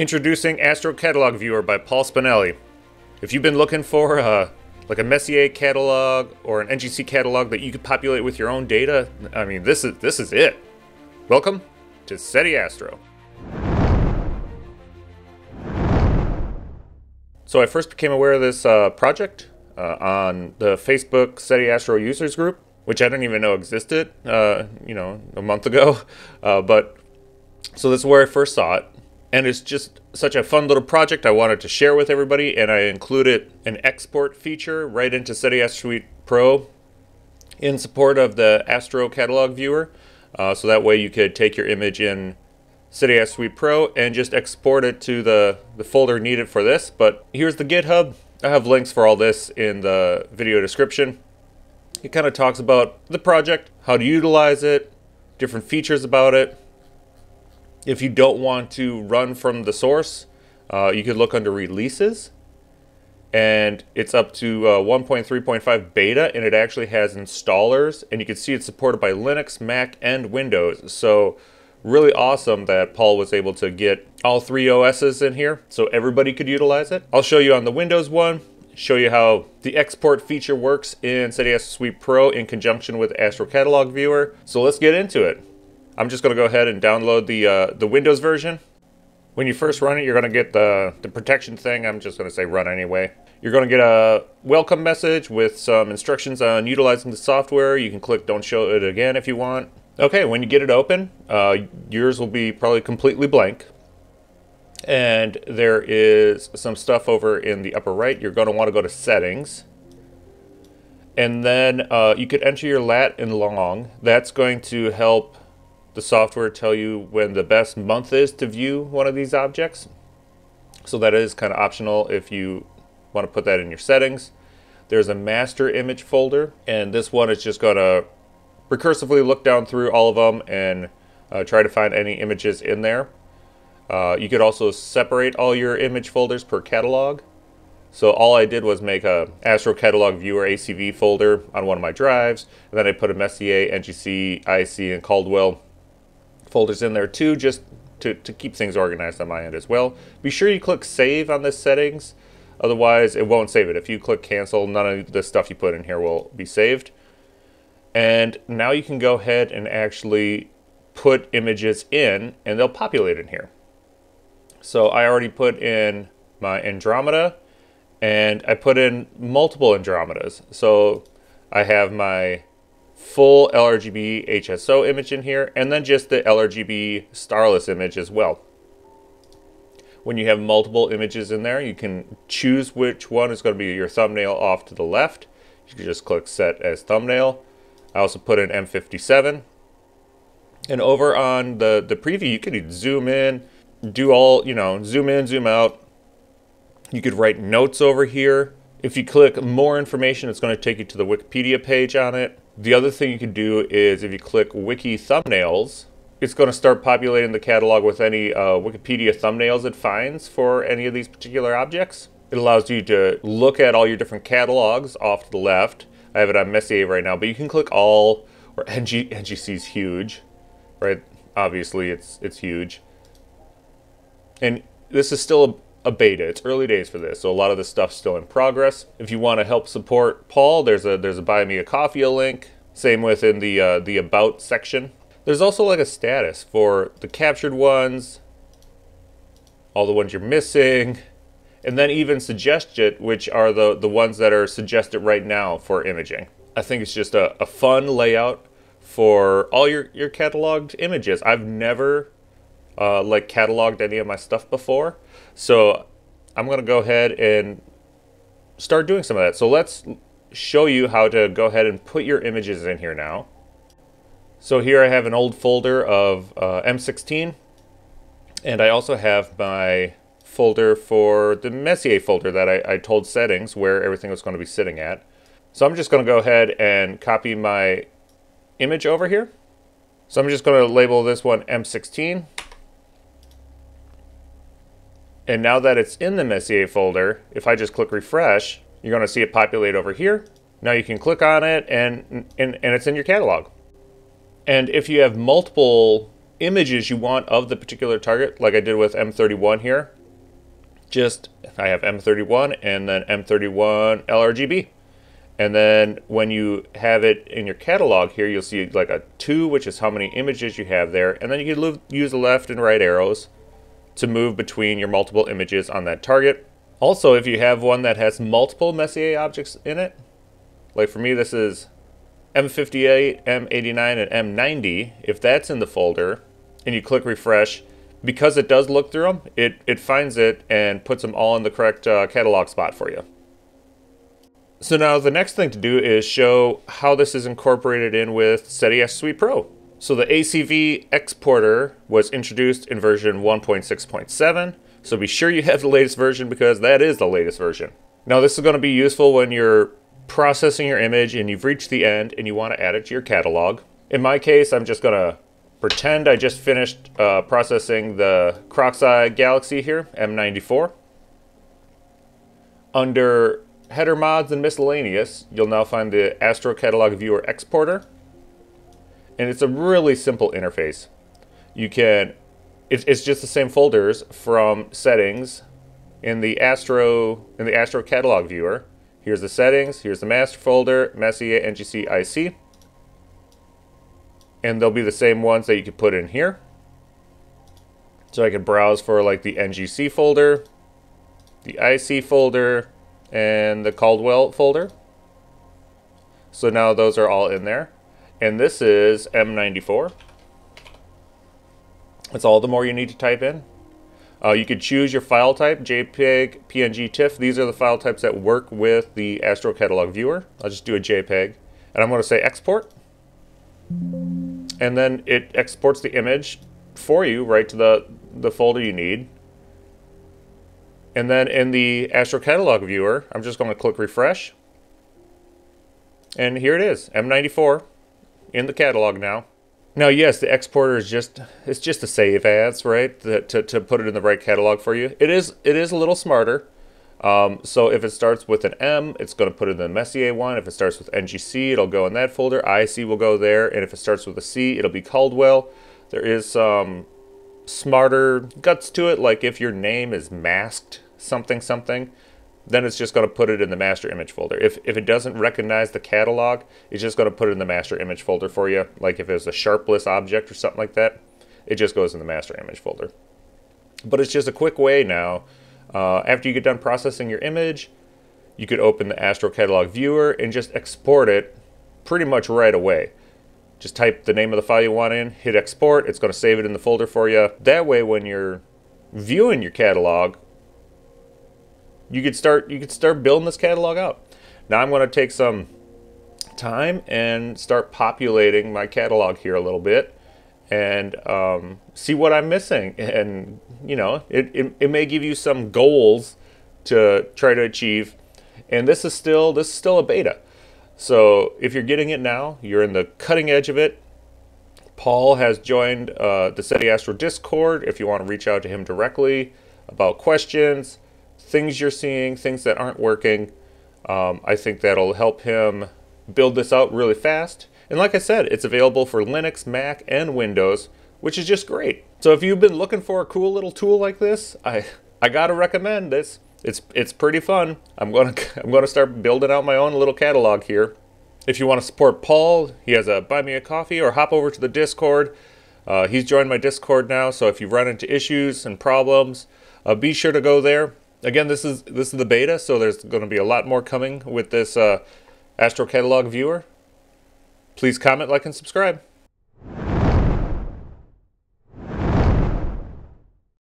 Introducing Astro Catalog Viewer by Paul Spinelli. If you've been looking for uh, like a Messier catalog or an NGC catalog that you could populate with your own data, I mean, this is this is it. Welcome to SETI Astro. So I first became aware of this uh, project uh, on the Facebook SETI Astro users group, which I didn't even know existed, uh, you know, a month ago. Uh, but so this is where I first saw it and it's just such a fun little project I wanted to share with everybody and I included an export feature right into SETI Suite Pro in support of the Astro catalog viewer. Uh, so that way you could take your image in SETI Suite Pro and just export it to the, the folder needed for this. But here's the GitHub. I have links for all this in the video description. It kind of talks about the project how to utilize it different features about it if you don't want to run from the source, uh, you could look under releases and it's up to uh, 1.3.5 beta and it actually has installers and you can see it's supported by Linux, Mac, and Windows. So really awesome that Paul was able to get all three OSs in here so everybody could utilize it. I'll show you on the Windows one, show you how the export feature works in SETI Suite Pro in conjunction with Astro Catalog Viewer. So let's get into it. I'm just going to go ahead and download the, uh, the Windows version. When you first run it, you're going to get the, the protection thing. I'm just going to say run anyway. You're going to get a welcome message with some instructions on utilizing the software. You can click don't show it again if you want. Okay, when you get it open, uh, yours will be probably completely blank. And there is some stuff over in the upper right. You're going to want to go to settings. And then uh, you could enter your lat and long. That's going to help the software tell you when the best month is to view one of these objects. So that is kind of optional if you want to put that in your settings. There's a master image folder, and this one is just going to recursively look down through all of them and uh, try to find any images in there. Uh, you could also separate all your image folders per catalog. So all I did was make a Astro Catalog Viewer ACV folder on one of my drives, and then I put a Messier, NGC, IC, and Caldwell folders in there too, just to, to keep things organized on my end as well. Be sure you click save on the settings, otherwise it won't save it. If you click cancel, none of the stuff you put in here will be saved. And now you can go ahead and actually put images in and they'll populate in here. So I already put in my Andromeda and I put in multiple Andromedas. So I have my full LRGB HSO image in here, and then just the LRGB starless image as well. When you have multiple images in there, you can choose which one is going to be your thumbnail off to the left. You can just click set as thumbnail. I also put in M57. And over on the, the preview, you could zoom in, do all, you know, zoom in, zoom out. You could write notes over here. If you click more information, it's going to take you to the Wikipedia page on it. The other thing you can do is if you click wiki thumbnails, it's going to start populating the catalog with any uh, Wikipedia thumbnails it finds for any of these particular objects. It allows you to look at all your different catalogs off to the left. I have it on Messier right now, but you can click all, or NG, NGC is huge, right? Obviously, it's it's huge. And this is still a beta. It's early days for this, so a lot of the stuff's still in progress. If you want to help support Paul, there's a there's a buy me a coffee link. Same within the uh, the about section. There's also like a status for the captured ones, all the ones you're missing, and then even suggested, which are the the ones that are suggested right now for imaging. I think it's just a, a fun layout for all your your cataloged images. I've never uh, like cataloged any of my stuff before. So I'm going to go ahead and start doing some of that. So let's show you how to go ahead and put your images in here now. So here I have an old folder of uh, M16 and I also have my folder for the Messier folder that I, I told settings where everything was going to be sitting at. So I'm just going to go ahead and copy my image over here. So I'm just going to label this one M16 and now that it's in the Messier folder, if I just click refresh, you're going to see it populate over here. Now you can click on it and, and, and it's in your catalog. And if you have multiple images you want of the particular target, like I did with M31 here, just I have M31 and then M31 LRGB. And then when you have it in your catalog here, you'll see like a 2, which is how many images you have there. And then you can use the left and right arrows to move between your multiple images on that target. Also, if you have one that has multiple Messier objects in it, like for me this is M58, M89, and M90, if that's in the folder and you click refresh, because it does look through them, it, it finds it and puts them all in the correct uh, catalog spot for you. So now the next thing to do is show how this is incorporated in with SETI Astro Suite Pro. So the ACV exporter was introduced in version 1.6.7, so be sure you have the latest version because that is the latest version. Now this is going to be useful when you're processing your image and you've reached the end and you want to add it to your catalog. In my case, I'm just going to pretend I just finished uh, processing the Croc's Eye Galaxy here, M94. Under header mods and miscellaneous, you'll now find the Astro Catalog Viewer Exporter. And it's a really simple interface. You can, it's, it's just the same folders from settings in the Astro, in the Astro Catalog Viewer. Here's the settings, here's the master folder, Messier NGC IC. And they'll be the same ones that you could put in here. So I could browse for like the NGC folder, the IC folder, and the Caldwell folder. So now those are all in there. And this is M94. That's all the more you need to type in. Uh, you could choose your file type, JPEG, PNG, TIFF. These are the file types that work with the Astro Catalog Viewer. I'll just do a JPEG. And I'm going to say export. And then it exports the image for you right to the, the folder you need. And then in the Astro Catalog Viewer, I'm just going to click refresh. And here it is, M94 in the catalog now. Now, yes, the exporter is just it's just a save as, right? To, to, to put it in the right catalog for you. It is it is a little smarter. Um, so if it starts with an M, it's going to put it in the Messier one. If it starts with NGC, it'll go in that folder. IC will go there. And if it starts with a C, it'll be Caldwell. There is some smarter guts to it, like if your name is masked something something, then it's just going to put it in the master image folder. If, if it doesn't recognize the catalog, it's just going to put it in the master image folder for you. Like if it's a Sharpless object or something like that, it just goes in the master image folder. But it's just a quick way now. Uh, after you get done processing your image, you could open the Astro Catalog Viewer and just export it pretty much right away. Just type the name of the file you want in, hit export, it's going to save it in the folder for you. That way when you're viewing your catalog, you could start you could start building this catalog out. Now I'm going to take some time and start populating my catalog here a little bit and um, see what I'm missing. And you know, it, it, it may give you some goals to try to achieve. And this is still this is still a beta. So if you're getting it now, you're in the cutting edge of it. Paul has joined uh, the SETI Astro Discord if you want to reach out to him directly about questions, things you're seeing, things that aren't working. Um, I think that'll help him build this out really fast. And like I said, it's available for Linux, Mac, and Windows, which is just great. So if you've been looking for a cool little tool like this, I I gotta recommend this. It's it's pretty fun. I'm gonna I'm gonna start building out my own little catalog here. If you want to support Paul, he has a buy me a coffee or hop over to the Discord. Uh, he's joined my Discord now, so if you run into issues and problems, uh, be sure to go there. Again, this is this is the beta, so there's going to be a lot more coming with this uh, Astro Catalog viewer. Please comment, like, and subscribe.